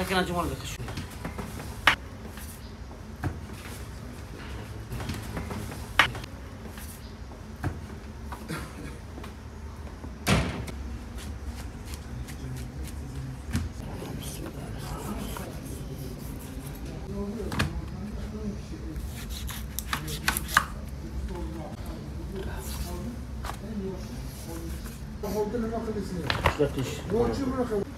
Hareket acımalı bir kaşıyor. Holding in the company.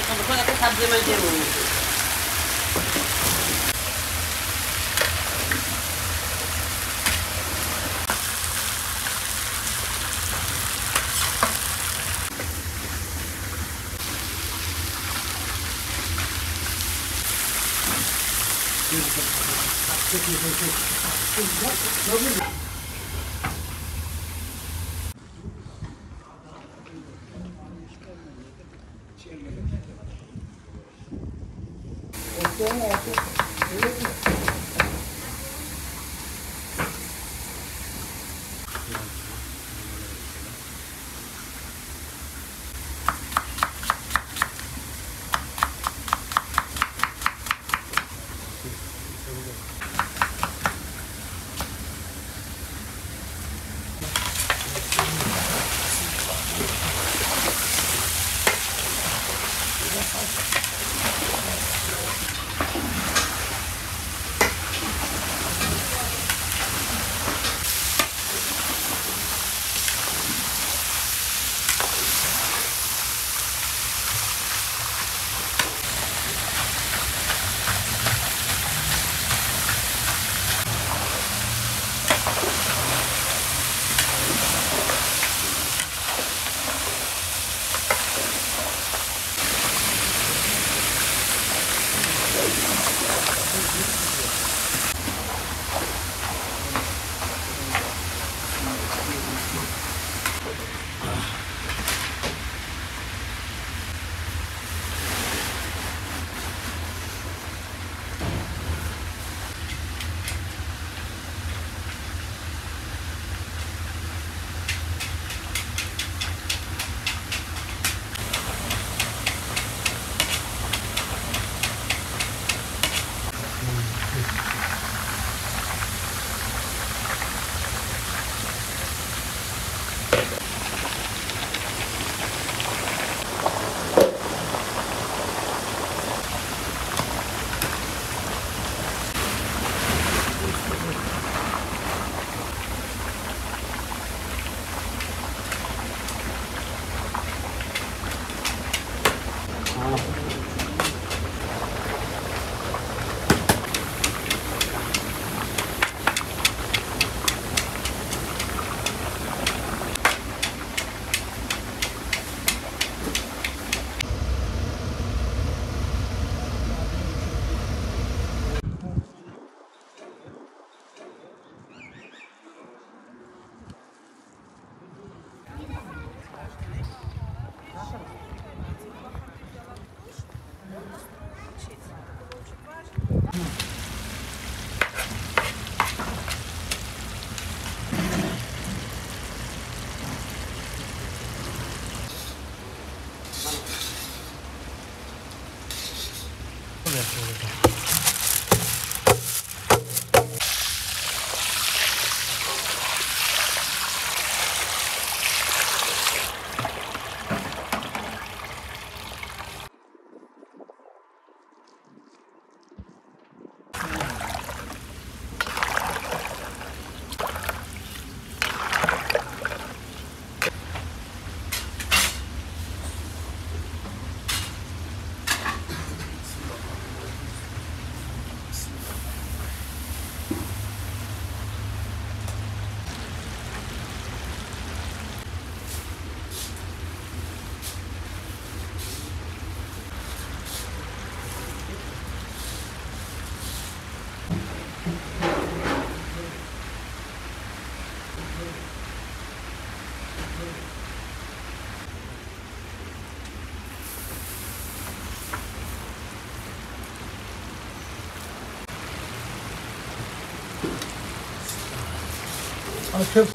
就是说，他自己回去，就是说，农民。Yeah. I kept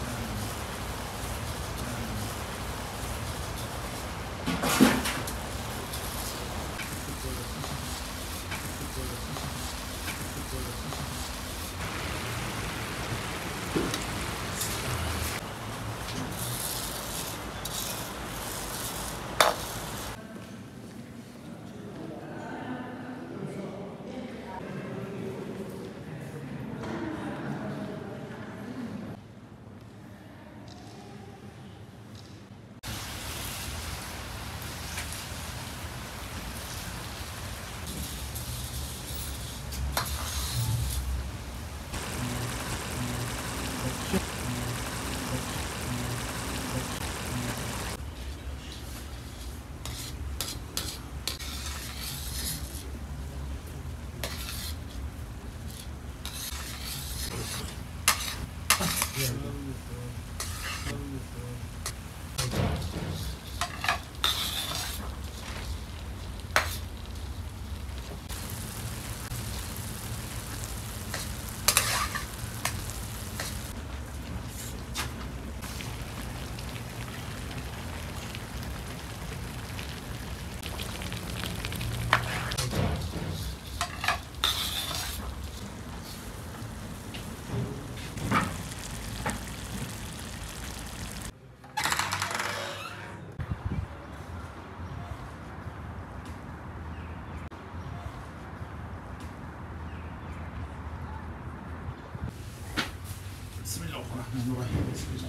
Bismillahirrahmanirrahim. Bismillahirrahmanirrahim.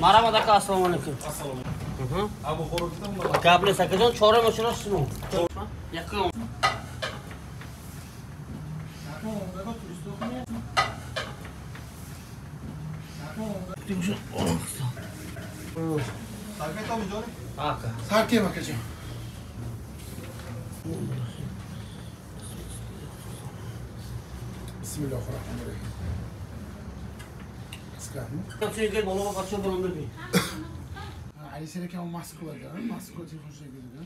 марҳамат ака ассалому алайкум гап нест акаҷон чора мошина шумо якам Sarkayım akacığım. Bismillahirrahmanirrahim. Sıkar mı? Qanchaga bolova qachon bo'lindi? Ha, Ali sen ekan mahsi qiladi, mahsi qilib telefon shakilida.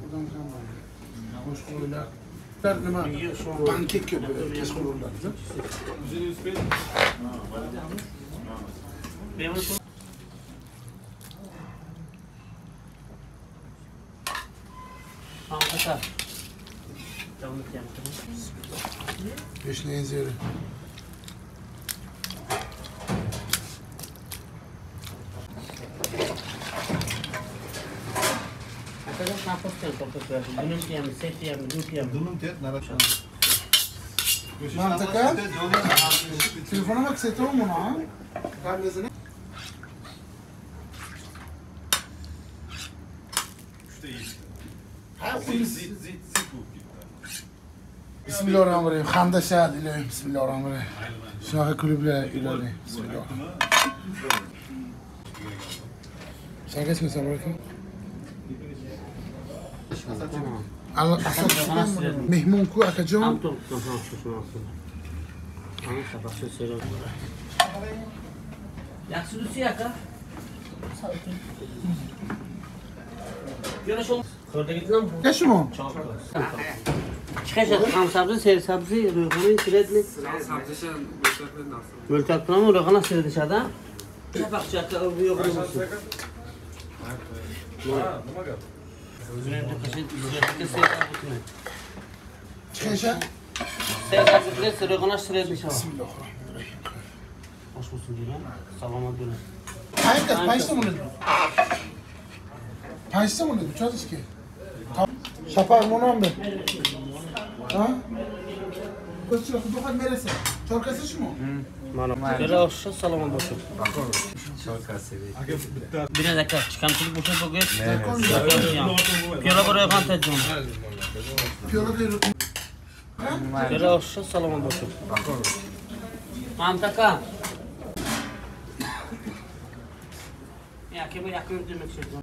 Buradan kan var. Hoş koylar. Nima? Aka. Tamam tamam. Beşine zeri. Akajon duti ham. Dunum tet naraşan. Mantıka? Telefona bak seti o mu ha? Karnesine. İşte iyi. Ha, Zit zit zit zit bu gibi. Bismillahirrahmanirrahim. Hamda shahad ilohim. Bismillahirrahmanirrahim. Shunaqa klublar ilohim. Bismillah. Shavkat assalomu alaykum. Al- Asad mehmonku akajon. Tam to'p, tamam shu shu. Tamam, sabahcha so'rab. Yaxshi dusi aka. Yana shu Ko'rdingizmi? Kashimo. Chiqash ham sabzi, ser sabzi, ro'yxoni siretli. Mo'ltak bilan ro'yxona siretishadi. Chapaqchi aka bu yo'q endi qishin siretga ser sabzi. Chiqasha. Ser sabzi bilan ro'yxona siretishadi. Bismillahirrahmanirrahim. Hoş olsun diyorum. Salomat bo'lin. Qayerda? Qaysi bo'ladi? Qaysi bo'ladi? Cho'zishki. Shafaq monambi. Ha? Ko'chira faqat merasa. Chorkasi shumi? Mana biri oshsa salomat bo'lsin. Aga bitta. Biri aka chiqamchilik bo'lsa bo'lgan. Piyola bir ro'yxon tajjon. Piyola buyruq. Biri oshsa salomat bo'lsin. Mahmud aka. Ya aka bu yaqin demoqchi edim.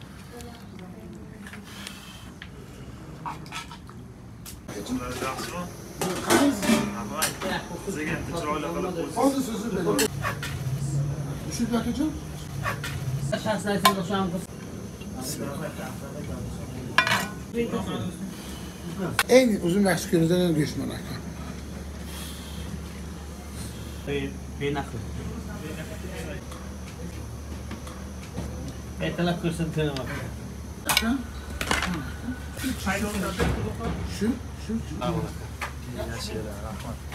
Düşük yakacağım. Şahsiyetinde şu an En uzun Meksika'nızdan en düşman akı. beynaklı. Etelak kırsın tığına bak. Şu, şu.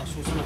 Asusuna.